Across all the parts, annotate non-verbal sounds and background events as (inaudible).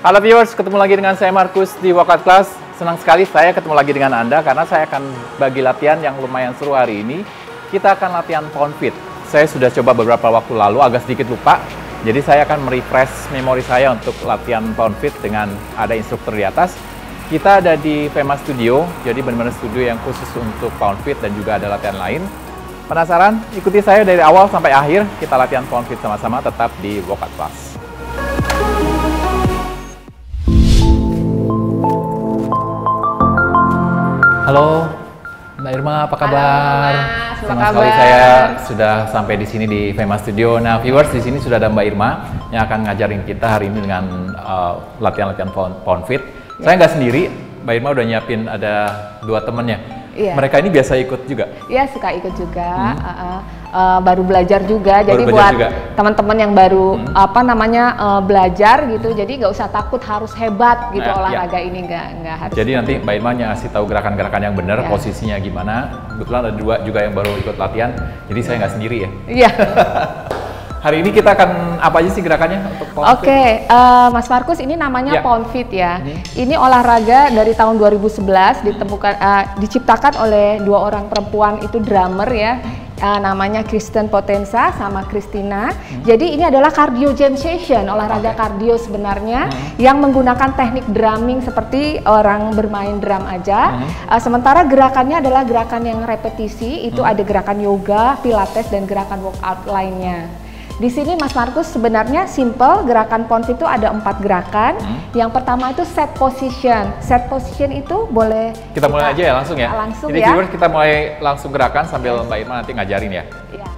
Halo viewers, ketemu lagi dengan saya Markus di Workout Class. Senang sekali saya ketemu lagi dengan Anda karena saya akan bagi latihan yang lumayan seru hari ini. Kita akan latihan pound fit. Saya sudah coba beberapa waktu lalu, agak sedikit lupa. Jadi saya akan merefresh memori saya untuk latihan pound fit dengan ada instruktur di atas. Kita ada di Fema Studio, jadi benar-benar studio yang khusus untuk pound fit dan juga ada latihan lain. Penasaran? Ikuti saya dari awal sampai akhir, kita latihan pound fit sama-sama tetap di Workout Class. Halo, Mbak Irma, apa kabar? Halo, Senang kabar? sekali saya sudah sampai di sini di Fema Studio. Nah, viewers di sini sudah ada Mbak Irma yang akan ngajarin kita hari ini dengan uh, latihan-latihan pound, pound fit. Saya nggak sendiri, Mbak Irma udah nyiapin ada dua temennya. Iya. Mereka ini biasa ikut juga. Ya suka ikut juga, uh, uh, uh, baru belajar juga. Hmm. Baru jadi belajar buat. Hmm. teman-teman yang baru apa namanya uh, belajar gitu, jadi nggak usah takut harus hebat gitu Nah, olahraga ini nggak nggak harus. Jadi nanti Mbak Irma ngasih tahu gerakan-gerakan yang benar, Ya. posisinya gimana. Kebetulan ada dua juga yang baru ikut latihan, jadi saya nggak sendiri ya. Iya. (laughs) Hari ini kita akan apa aja sih gerakannya untuk pound Oke, fit? eh, Mas Markus ini namanya Ya. Pound Fit ya. Mhm. Ini olahraga dari tahun 2011 ditemukan eh, diciptakan oleh dua orang perempuan itu drummer ya. Eh, namanya Kristen Potenza sama Christina. Jadi ini adalah cardio jam session, olahraga Oke. kardio sebenarnya yang menggunakan teknik drumming seperti orang bermain drum aja. Mhm. Eh, sementara gerakannya adalah gerakan yang repetisi, itu Mhm. ada gerakan yoga, pilates dan gerakan workout lainnya. Di sini Mas Markus sebenarnya simple gerakan fit itu ada empat gerakan. Hmm. Yang pertama itu set position. Set position itu boleh Kita mulai aja ya langsung ya. Langsung Jadi ya. viewers kita mulai langsung gerakan sambil Mbak Irma nanti ngajarin ya. Ya.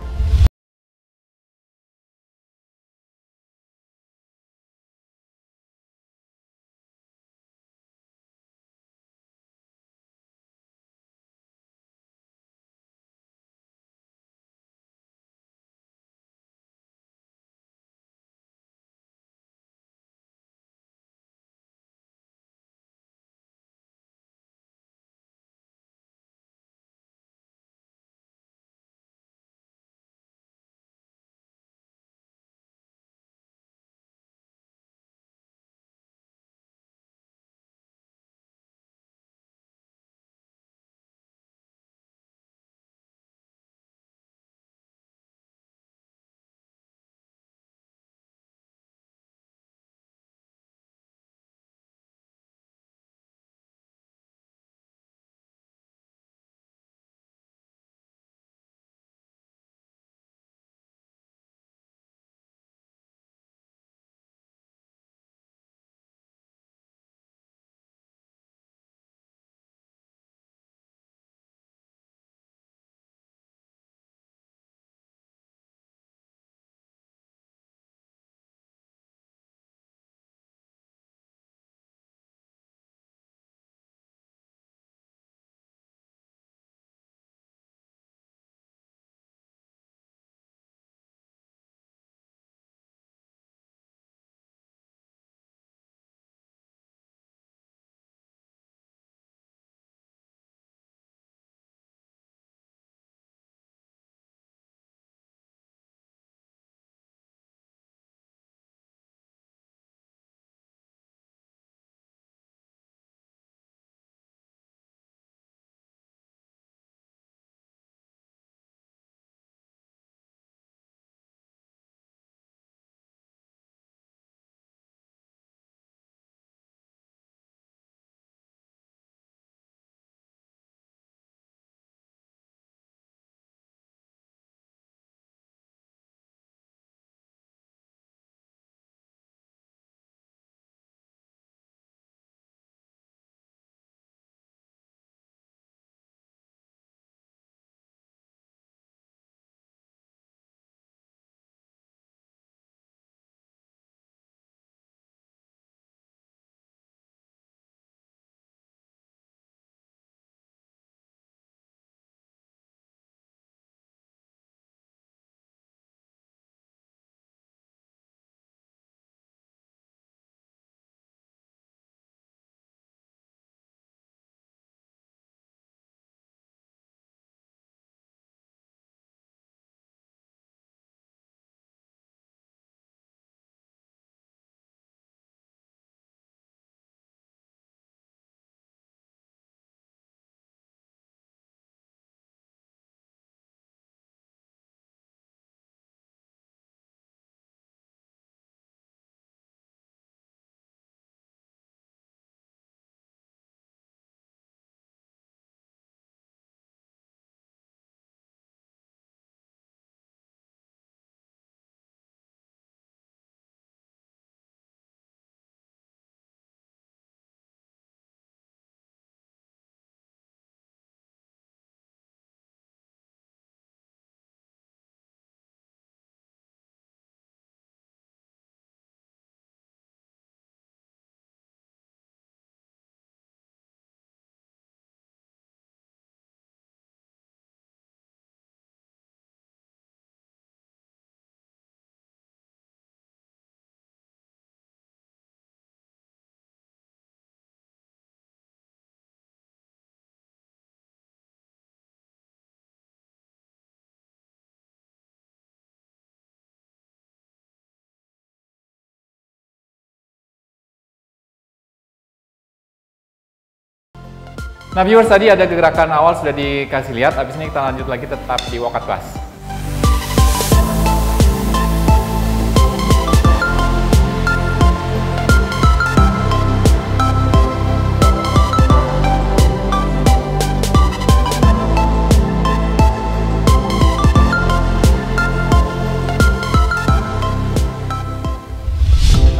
Nah viewers tadi ada gerakan awal sudah dikasih lihat, habis ini kita lanjut lagi tetap di Wokat Class.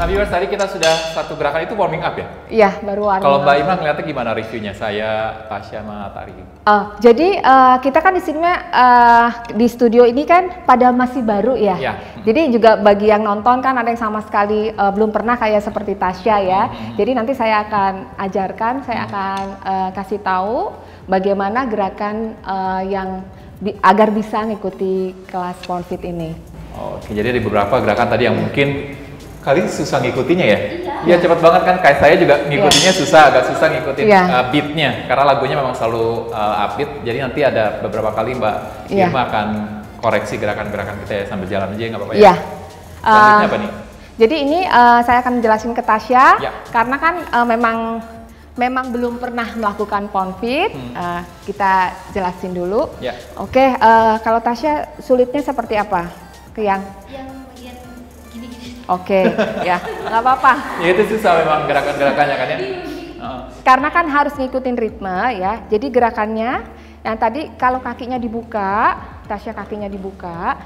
Nah viewers tadi kita sudah satu gerakan itu warming up ya? Iya, baru warming Kalau Mbak. Ima ngeliatnya gimana reviewnya? Saya, Tasya, sama Tari. Oh, jadi eh, kita kan di sini eh, di studio ini kan pada masih baru ya. Iya. Jadi juga bagi yang nonton kan ada yang sama sekali eh, belum pernah kayak seperti Tasya ya. Jadi nanti saya akan ajarkan, saya akan eh, kasih tahu bagaimana gerakan eh, yang bi- agar bisa ngikuti kelas Poundfit ini. Oke, jadi ada beberapa gerakan tadi yang mungkin kali susah ngikutinya ya? Iya, cepat banget kan. Kayak saya juga ngikutinya susah, agak susah ngikutin Iya. uh, beatnya. Karena lagunya memang selalu uh, upbeat. Jadi nanti ada beberapa kali Mbak Iya. Irma akan koreksi gerakan-gerakan kita ya sambil jalan aja, nggak apa-apa ya? Iya. Selanjutnya Eh, apa nih? Jadi ini eh, saya akan menjelaskan ke Tasya Ya. karena kan eh, memang memang belum pernah melakukan Poundfit. Eh, kita jelasin dulu. Hmm. Ya. Oke, eh, kalau Tasya sulitnya seperti apa? Ke yang yang Oke, ya, nggak apa-apa. Ya itu susah memang gerakan-gerakannya kan ya? Karena kan harus ngikutin ritme ya. Jadi gerakannya yang tadi kalau kakinya dibuka, Tasya kakinya dibuka,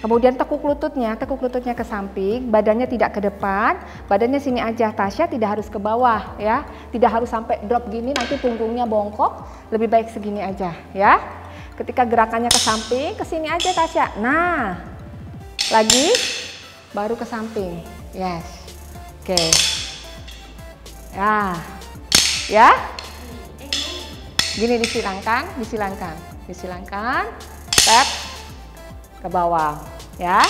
kemudian tekuk lututnya, tekuk lututnya ke samping, badannya tidak ke depan, badannya sini aja. Tasya tidak harus ke bawah ya, tidak harus sampai drop gini nanti punggungnya bongkok, lebih baik segini aja ya. Ketika gerakannya ke samping, ke sini aja Tasya. Nah, lagi baru ke samping. Yes. Oke. Ya. Ya. Gini disilangkan, disilangkan, disilangkan, step ke bawah, ya.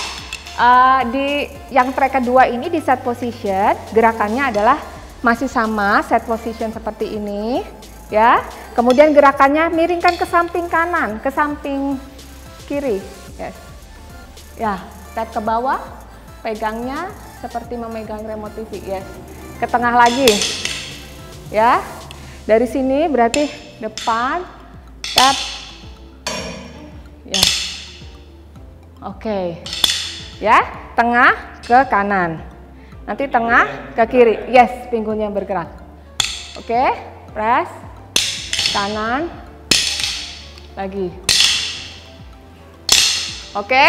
Eh, di yang track kedua ini di set position, gerakannya adalah masih sama set position seperti ini, ya. Kemudian gerakannya miringkan ke samping kanan, ke samping kiri, yes. Ya, step ke bawah, pegangnya seperti memegang remote TV, yes. Ke tengah lagi, ya. Dari sini berarti depan, tap, ya. Oke, ya, tengah ke kanan, nanti tengah ke kiri, yes, pinggulnya bergerak. Oke, press, kanan, lagi. Oke,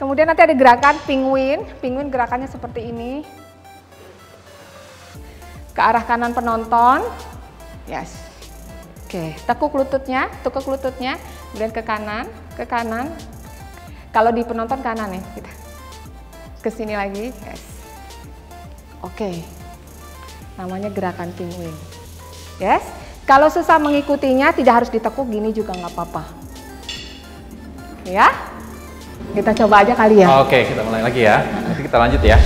kemudian nanti ada gerakan penguin, penguin gerakannya seperti ini ke arah kanan penonton. Yes. Oke, tekuk lututnya, tekuk lututnya, kemudian ke kanan, ke kanan. Kalau di penonton kanan ya, kita ke sini lagi. Yes. Oke. Namanya gerakan penguin. Yes. Kalau susah mengikutinya tidak harus ditekuk gini juga nggak apa-apa. Ya. Kita coba aja kali ya. Oke, kita mulai lagi ya. Nanti kita lanjut ya.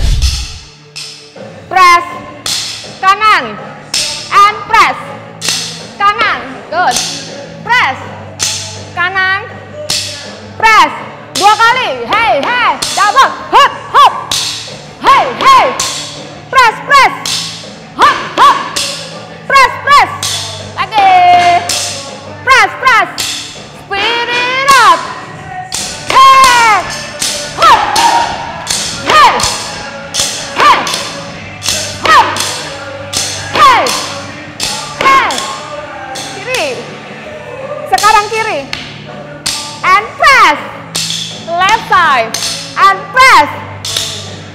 Side and press.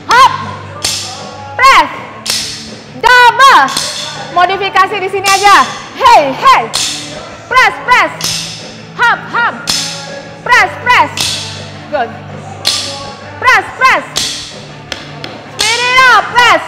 Hop. Press. Double. Modifikasi di sini aja. Hey hey. Press press. Hop hop. Press press. Good. Press press. Speed it up. Press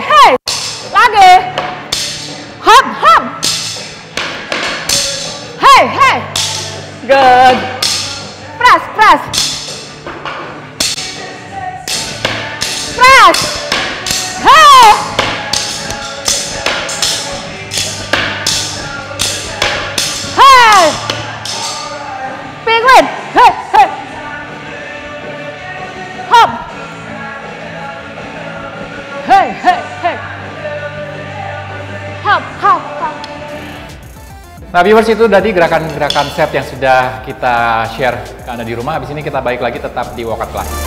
Hey. Nah, viewers itu tadi gerakan-gerakan set yang sudah kita share ke Anda di rumah. Habis ini kita balik lagi tetap di Workout Class.